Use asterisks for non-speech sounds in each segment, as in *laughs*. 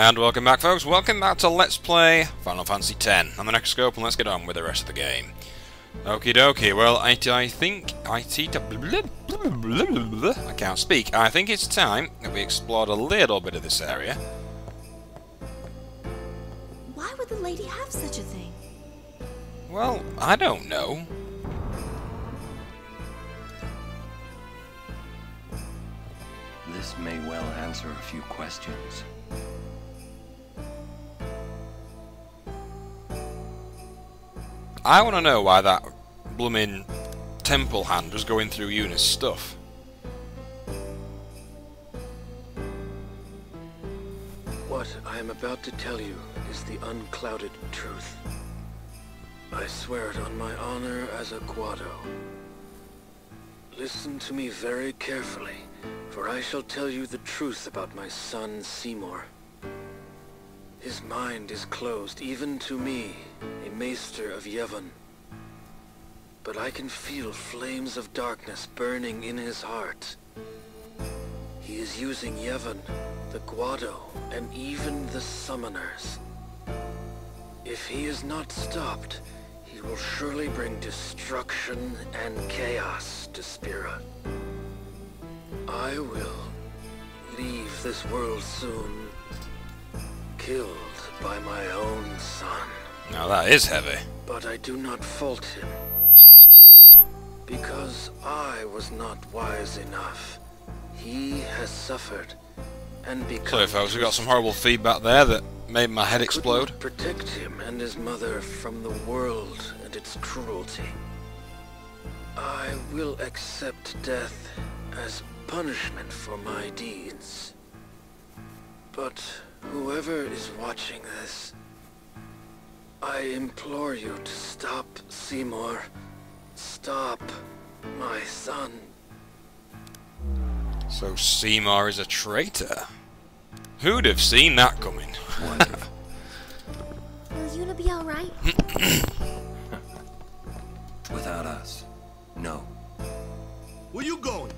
And welcome back folks, welcome back to Let's Play Final Fantasy X on the Necroscope and let's get on with the rest of the game. Okie dokie, well I, I think... I, I can't speak. I think it's time that we explored a little bit of this area. Why would the lady have such a thing? Well, I don't know. This may well answer a few questions. I want to know why that blooming temple hand was going through Yuna's stuff. What I am about to tell you is the unclouded truth. I swear it on my honor as a Guado. Listen to me very carefully, for I shall tell you the truth about my son Seymour. His mind is closed even to me, a maester of Yevon. But I can feel flames of darkness burning in his heart. He is using Yevon, the Guado, and even the Summoners. If he is not stopped, he will surely bring destruction and chaos to Spira. I will leave this world soon, killed by my own son. Now that is heavy. But I do not fault him. Because I was not wise enough. He has suffered. And because Clear folks, we got some horrible feedback there that made my head explode. protect him and his mother from the world and its cruelty. I will accept death as punishment for my deeds. But whoever is watching this, I implore you to stop Seymour. Stop my son. So Seymour is a traitor. Who'd have seen that coming? Wonderful. *laughs* Will Yuna be alright? *coughs* Without us, no. Where you going?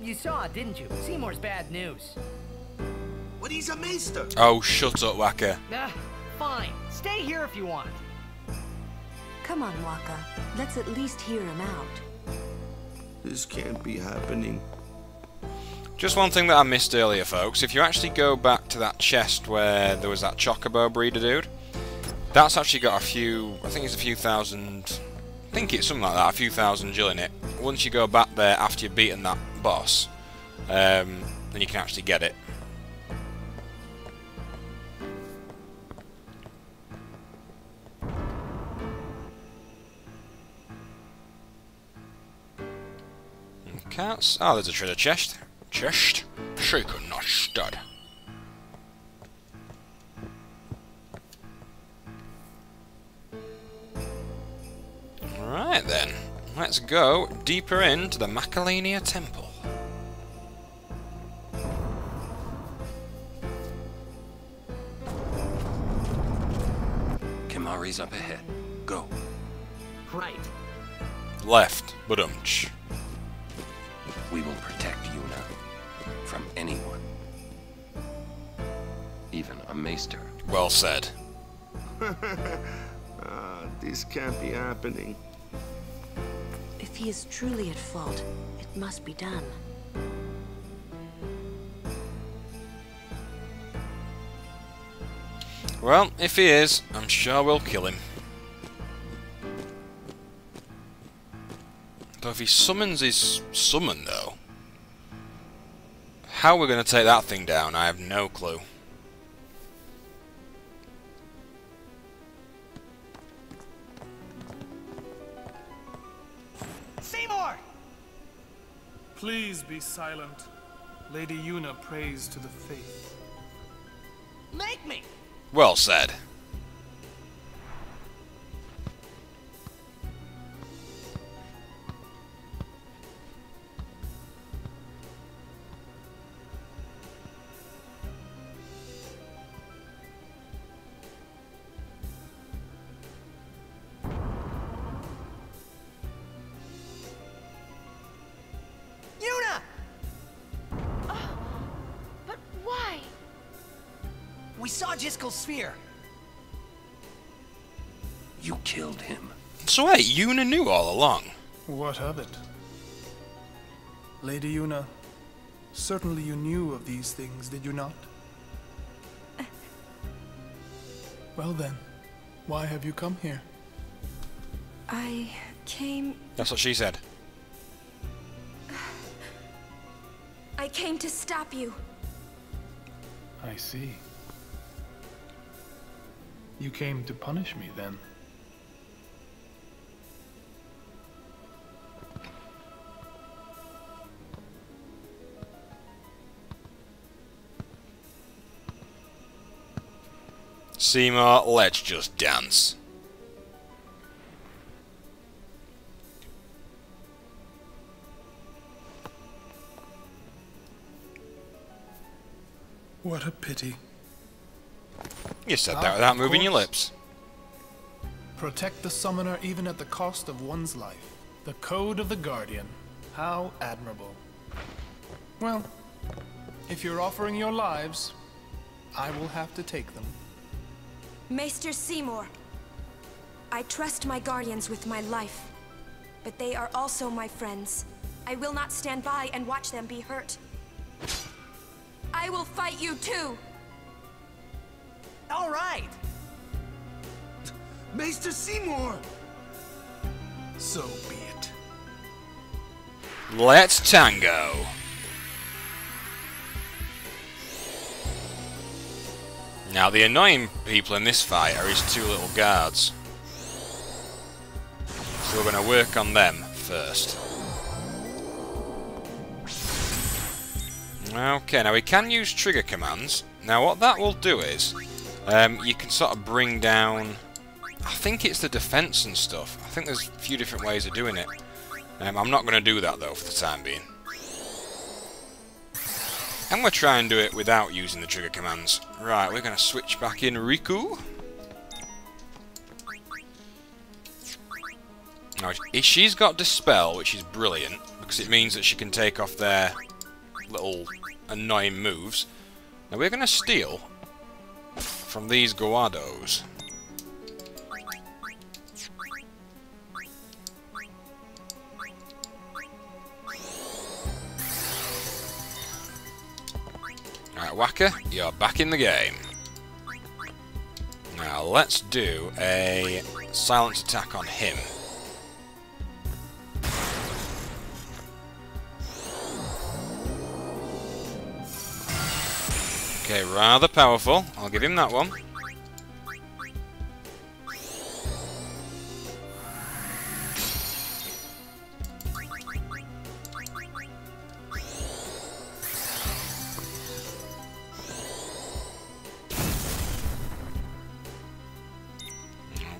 You saw it, didn't you? Seymour's bad news. But he's a maester. oh, shut up, Wakka. Fine. Stay here if you want. Come on, Wakka. Let's at least hear him out. This can't be happening. Just one thing that I missed earlier, folks. If you actually go back to that chest where there was that Chocobo breeder dude, that's actually got a few, I think it's a few thousand, I think it's something like that, a few thousand gil in it. Once you go back there after you've beaten that boss, um, then you can actually get it. Cats. Oh, there's a treasure chest. Chest. Shaken, not stud. Alright then. Let's go deeper into the Macalania Temple. Kimahri's up ahead. Go. Right. Left. Badumch. We will protect Yuna from anyone. Even a maester. Well said. *laughs* Ah, this can't be happening. If he is truly at fault, it must be done. Well, if he is, I'm sure we'll kill him. Though if he summons his summon, though, how we're going to take that thing down, I have no clue. Seymour! Please be silent. Lady Yuna prays to the faith. Make me! Well said. We saw Jyscal's sphere. You killed him. So wait, Yuna knew all along. What of it? Lady Yuna, certainly you knew of these things, did you not? *laughs* Well then, why have you come here? I came. That's what she said. *sighs* I came to stop you. I see. You came to punish me then. Seymour, let's just dance. What a pity. You said Ah, that without of moving your lips. Protect the summoner even at the cost of one's life. The code of the Guardian. How admirable. Well, if you're offering your lives, I will have to take them. Maester Seymour. I trust my guardians with my life. But they are also my friends. I will not stand by and watch them be hurt. I will fight you too! All right. Maester Seymour! So be it. Let's tango. Now the annoying people in this fight are his two little guards. So we're going to work on them first. Okay, now we can use trigger commands. Now what that will do is, um, you can sort of bring down, I think it's the defense and stuff. I think there's a few different ways of doing it. Um, I'm not going to do that though for the time being. I'm going to try and do it without using the trigger commands. Right, we're going to switch back in Rikku. Now, she's got Dispel, which is brilliant, because it means that she can take off their little annoying moves. Now we're going to steal from these Guados. Alright, Wakka, you're back in the game. Now let's do a silence attack on him. Okay, rather powerful. I'll give him that one.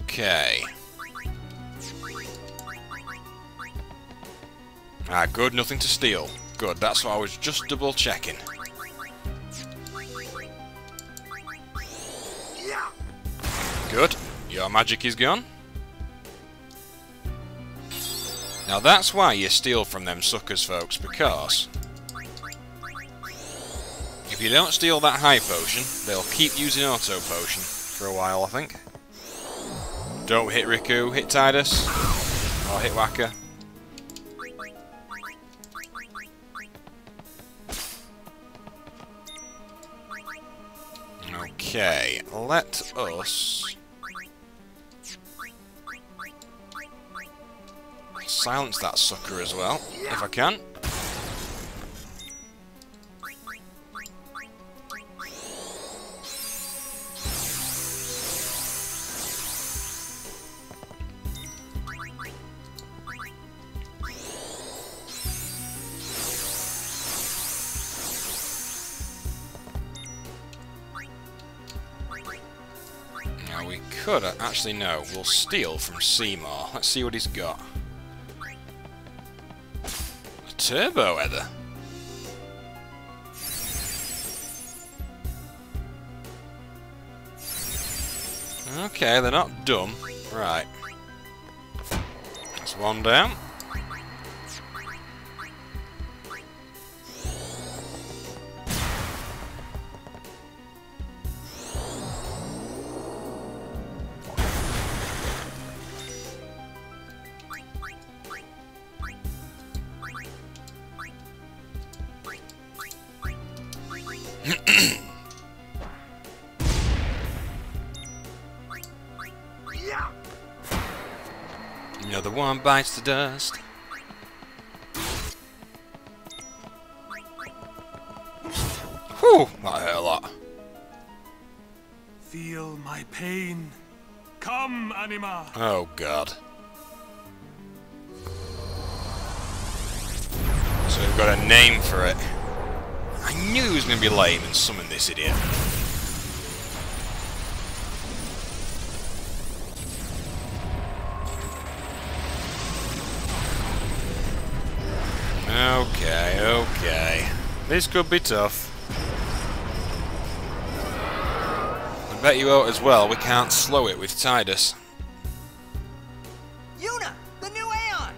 Okay. Ah, good, nothing to steal. Good, that's what I was just double checking. Magic is gone. Now that's why you steal from them suckers, folks, because... If you don't steal that high potion, they'll keep using auto potion for a while, I think. Don't hit Rikku, hit Tidus, or hit Wakka. Okay, let us silence that sucker as well, if I can. Now we could actually no, we'll steal from Seymour. Let's see what he's got. Turbo ether. Okay, they're not dumb. Right. That's one down. One bites the dust. Whew, that hurt a lot. Feel my pain. Come, Anima. Oh god. So we've got a name for it. I knew he was going to be lame and summon this idiot. This could be tough. I bet you won't as well, we can't slow it with Tidus. Yuna, the new Aeon.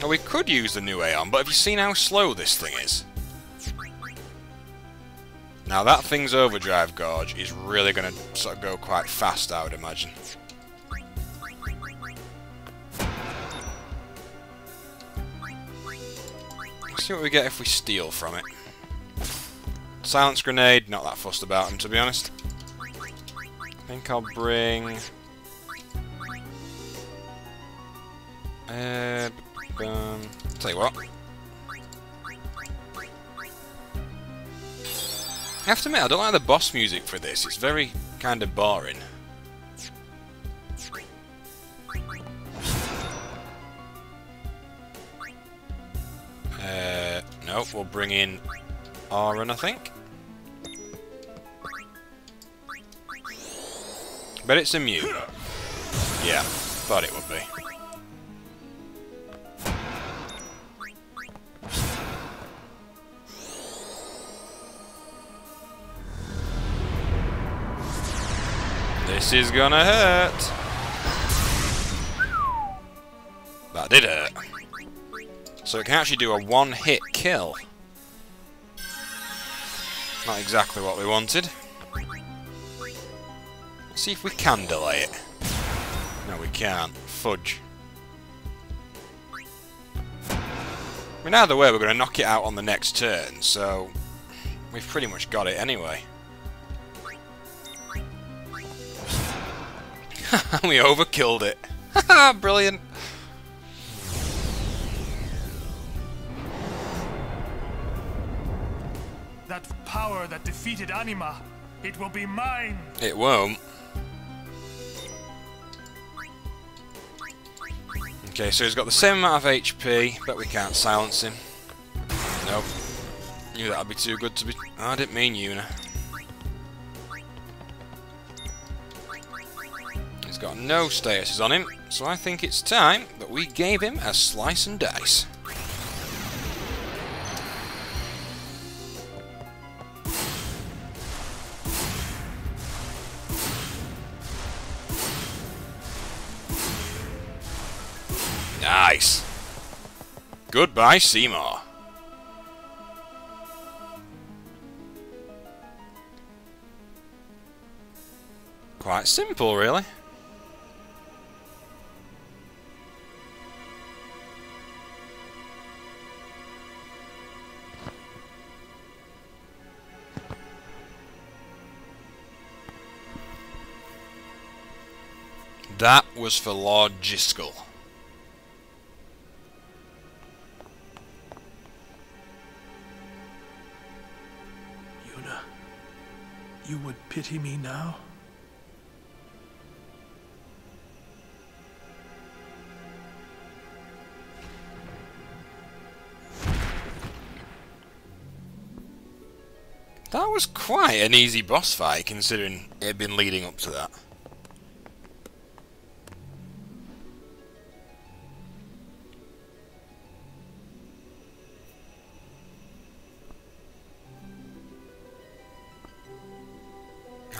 Well, we could use the new Aeon, but have you seen how slow this thing is? Now that thing's overdrive gauge is really going to sort of go quite fast, I would imagine. See what we get if we steal from it. Silence grenade, not that fussed about him to be honest. I think I'll bring... Uh, um, tell you what. I have to admit, I don't like the boss music for this. It's very kind of boring. Uh, no, we'll bring in Auron, I think. But it's a immune. Yeah, thought it would be. This is gonna hurt. That did hurt. So it can actually do a one-hit kill. Not exactly what we wanted. Let's see if we can delay it. No, we can't. Fudge. I mean, either way, we're going to knock it out on the next turn, so we've pretty much got it anyway. *laughs* we overkilled it. Haha, *laughs* brilliant. Power that defeated Anima, it will be mine. It won't. Okay, so he's got the same amount of HP, but we can't silence him. Nope. Knew that'd be too good to be... Oh, I didn't mean Yuna. He's got no statuses on him, so I think it's time that we gave him a slice and dice. Goodbye, Seymour. Quite simple, really. That was for Lord Jyscal. You would pity me now? That was quite an easy boss fight, considering it had been leading up to that.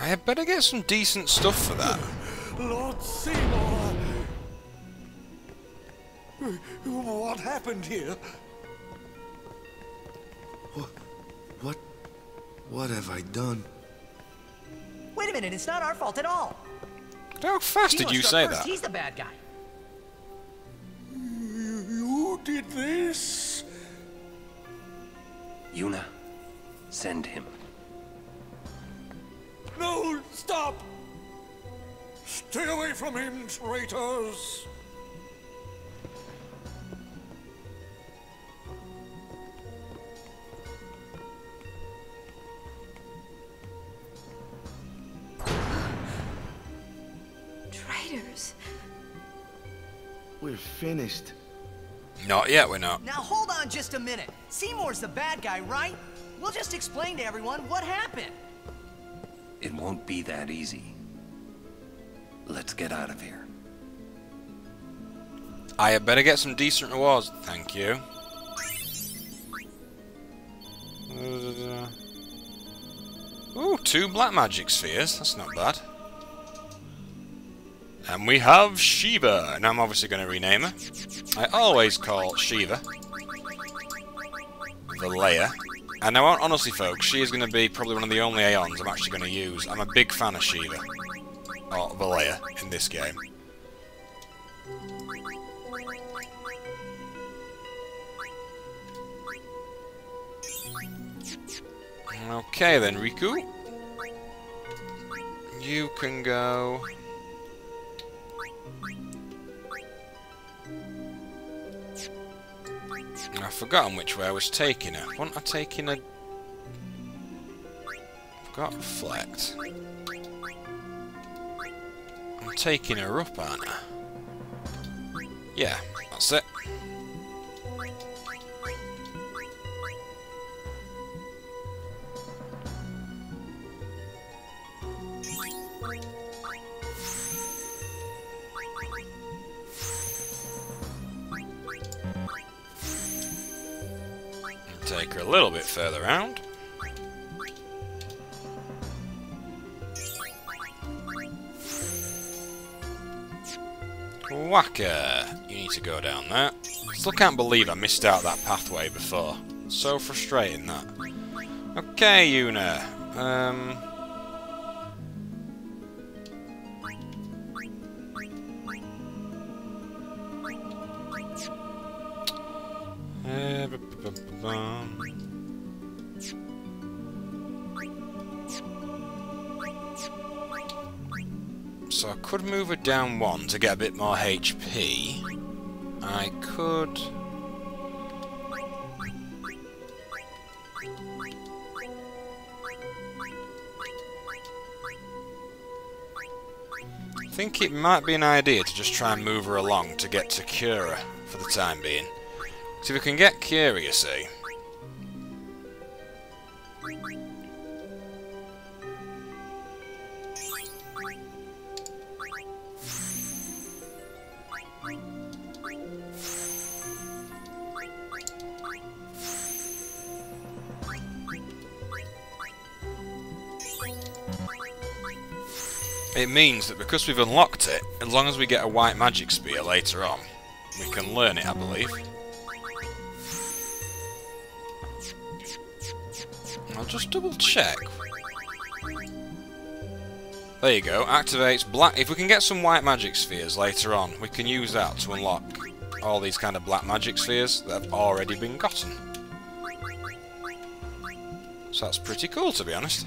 I had better get some decent stuff for that. Lord Seymour! What happened here? What? What? What have I done? Wait a minute, it's not our fault at all. How fast did you say first, that? He's the bad guy. You, you did this? Yuna, Send him. Stop! Stay away from him, traitors! Traitors. We're finished. Not yet, we're not. Now hold on just a minute. Seymour's the bad guy, right? We'll just explain to everyone what happened. Won't be that easy. Let's get out of here. I had better get some decent rewards, thank you. Ooh, two black magic spheres, that's not bad. And we have Shiva, and I'm obviously going to rename her. I always call Shiva the Leia. And now, honestly, folks, she is going to be probably one of the only Aeons I'm actually going to use. I'm a big fan of Shiva, or Valea, in this game. Okay then, Rikku. You can go... forgotten which way I was taking her. Wasn't I taking a... Got reflect. I'm taking her up, aren't I? Yeah, that's it. Wakka! You need to go down there. Still can't believe I missed out that pathway before. So frustrating that. Okay, Yuna. Um... Uh, So I could move her down one to get a bit more HP. I could... I think it might be an idea to just try and move her along to get to Cura for the time being. See if we can get Cura, you see. It means that because we've unlocked it, as long as we get a white magic sphere later on, we can learn it, I believe. I'll just double check. There you go, activates black... If we can get some white magic spheres later on, we can use that to unlock all these kind of black magic spheres that have already been gotten. So that's pretty cool, to be honest.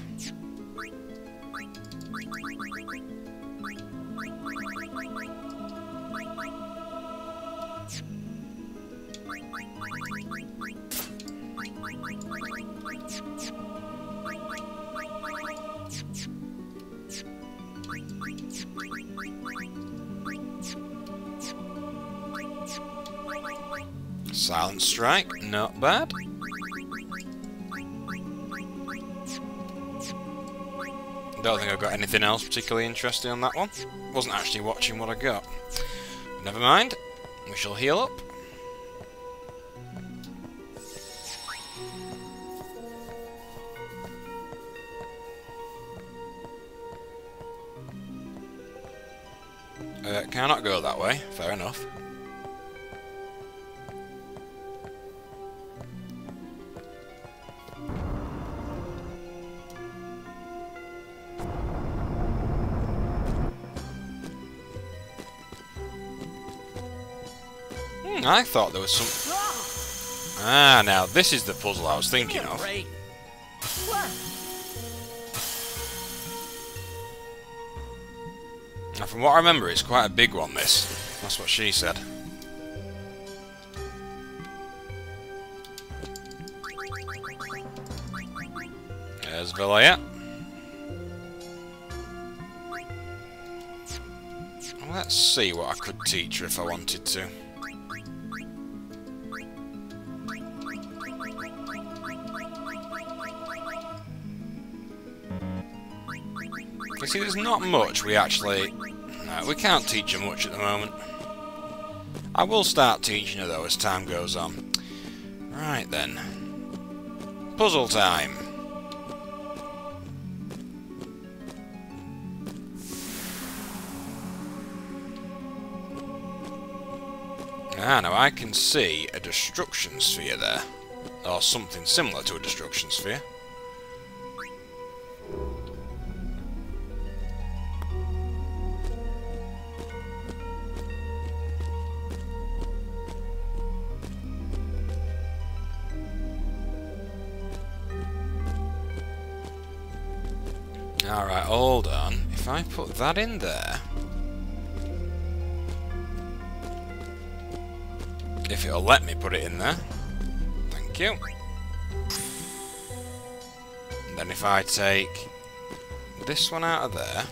Silent Strike, not bad. Don't think I've got anything else particularly interesting on that one. Wasn't actually watching what I got. Never mind. We shall heal up. Enough. Hmm, I thought there was some... Ah, now this is the puzzle I was thinking Give me a of. Now, from what I remember, it's quite a big one, this. That's what she said. There's Villia. Let's see what I could teach her if I wanted to. You see, there's not much we actually... No, we can't teach her much at the moment. I will start teaching her, though, as time goes on. Right, then. Puzzle time. Ah, now I can see a destruction sphere there. Or something similar to a destruction sphere. Hold on. If I put that in there... If it'll let me put it in there. Thank you. And then if I take this one out of there...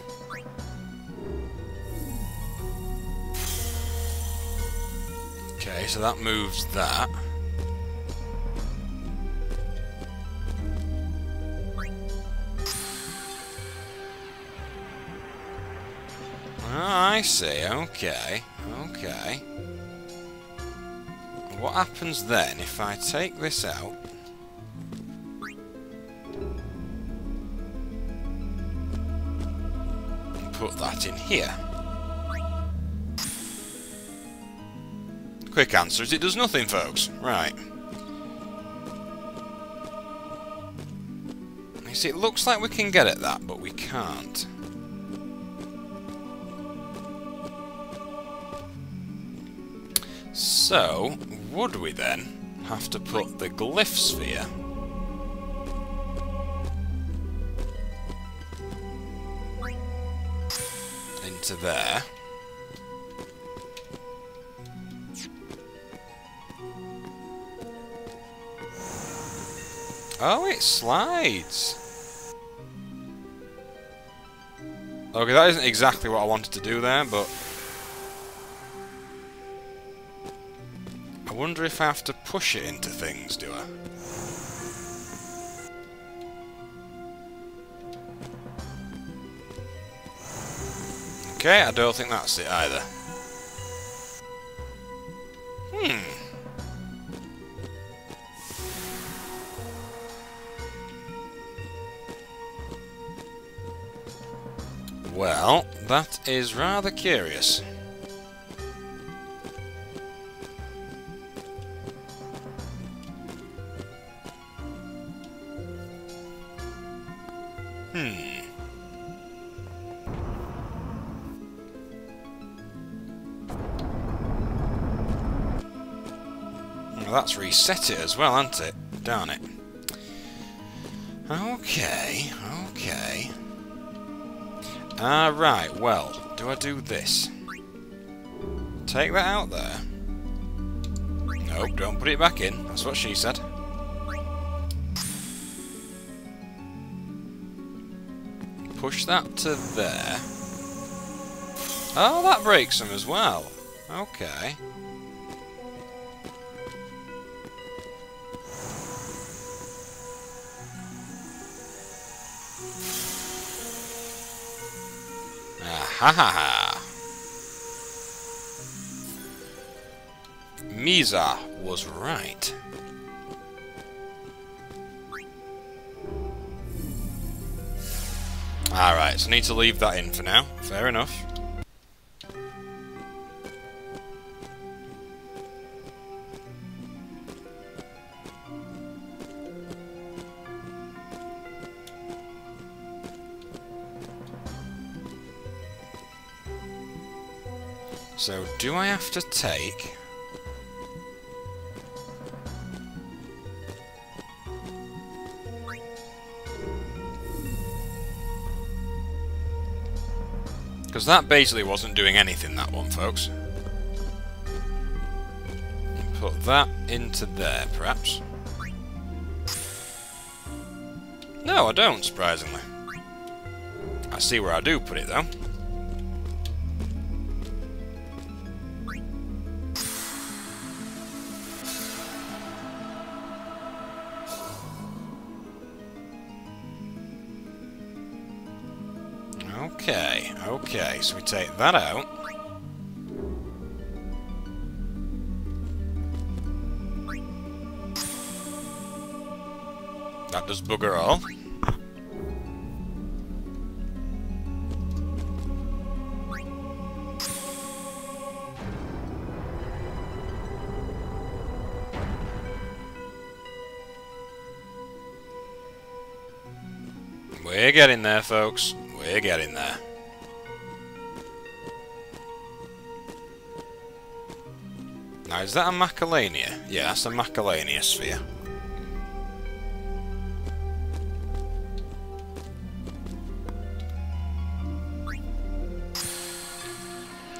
Okay, so that moves that. Ah, I see. Okay. Okay. What happens then if I take this out? And put that in here. Quick answer is it does nothing, folks. Right. You see, it looks like we can get at that, but we can't. So, would we then have to put the glyph sphere into there? Oh, it slides! Okay, that isn't exactly what I wanted to do there, but... wonder if I have to push it into things, do I? Okay, I don't think that's it either. Hmm. Well, that is rather curious. Hmm. Well, that's reset it as well, hasn't it? Darn it. Okay, okay. Ah, right, well, do I do this? Take that out there? Nope, don't put it back in. That's what she said. Push that to there. Oh, that breaks them as well. Okay. Ha ha ha. Misa was right. Alright, so I need to leave that in for now. Fair enough. So, do I have to take... Because that basically wasn't doing anything, that one, folks. Put that into there, perhaps. No, I don't, surprisingly. I see where I do put it, though. Okay, okay, so we take that out. That does bugger all. We're getting there, folks. We're getting there. Now, is that a Macalania? Yeah, that's a Macalania sphere.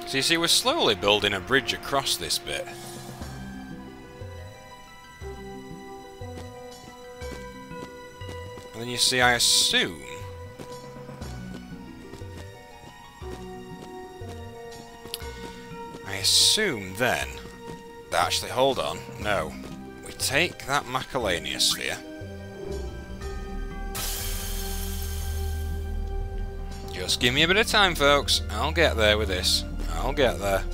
So you see, we're slowly building a bridge across this bit. And then you see, I assume... assume then... That actually, hold on. No. We take that Macalania sphere. Just give me a bit of time, folks. I'll get there with this. I'll get there.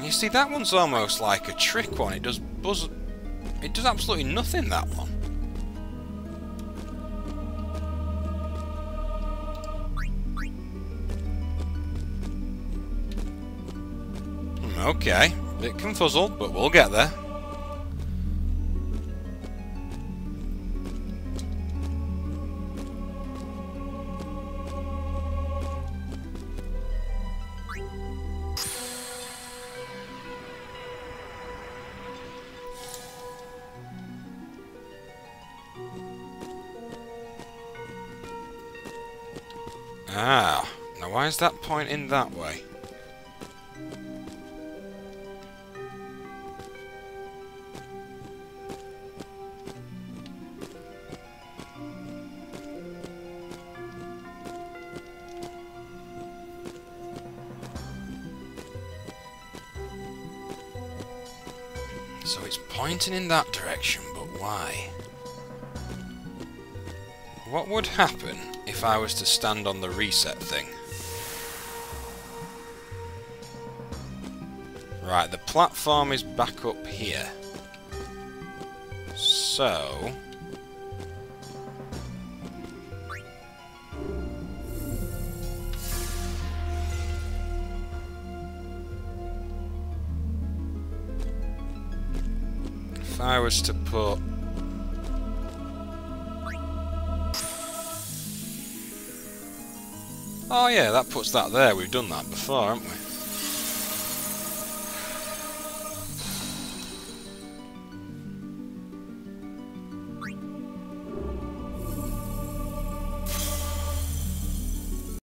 You see, that one's almost like a trick one. It does buzz... It does absolutely nothing, that one. Hmm, Okay, a bit confuzzled, but we'll get there. Is that pointing that way? So it's pointing in that direction, but why? What would happen if I was to stand on the reset thing? Right, the platform is back up here. So... If I was to put Oh yeah, that puts that there. We've done that before, haven't we?